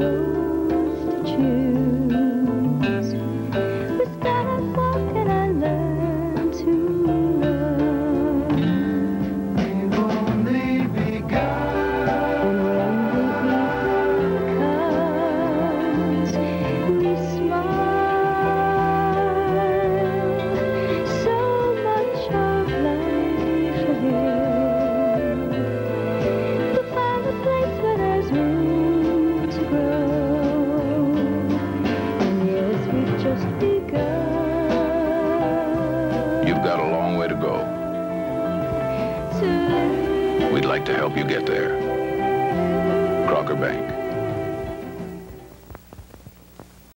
road. you've got a long way to go. We'd like to help you get there.